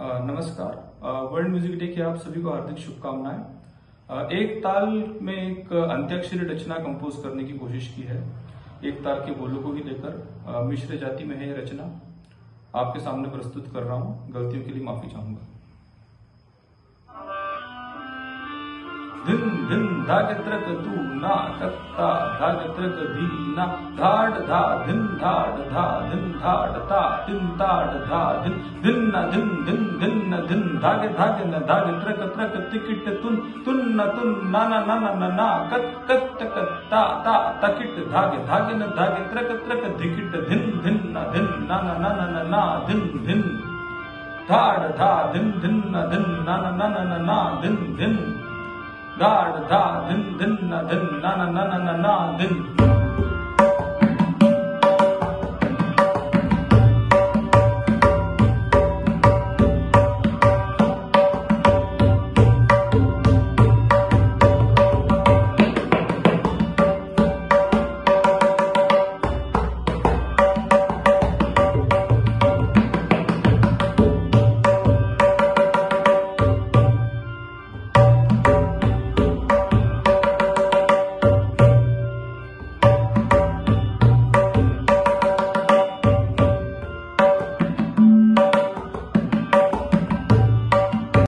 नमस्कार। World music day की आप सभी को हार्दिक शुभकामनाएँ। एक ताल में एक अंत्याक्षरी रचना कंपोज करने की कोशिश की है। एक ताल के बोलों को ही लेकर मिश्र जाति में है यह रचना। आपके सामने प्रस्तुत कर रहा हूँ। गलतियों के लिए माफ़ी चाहूँगा। धिन धिन धाग त्रक तू ना कत्ता धाग त्रक धीना धाड धा धिन धाड धा धिन धाड ता धिन ताड धा धिन धिन न धिन धिन धिन न धिन धाग धाग न धाग त्रक त्रक तिकिट तुन तुन न तुन ना ना ना ना ना कत कत तक ता ता तकिट धाग धाग न धाग त्रक त्रक धिकिट धिन धिन न धिन ना ना ना ना ना धिन धिन धाड धा धिन धिन न धिन ना ना ना ना ना धिन धिन da da din din na din na na na na na din